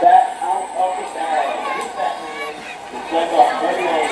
back out of the bag. This back is like a regular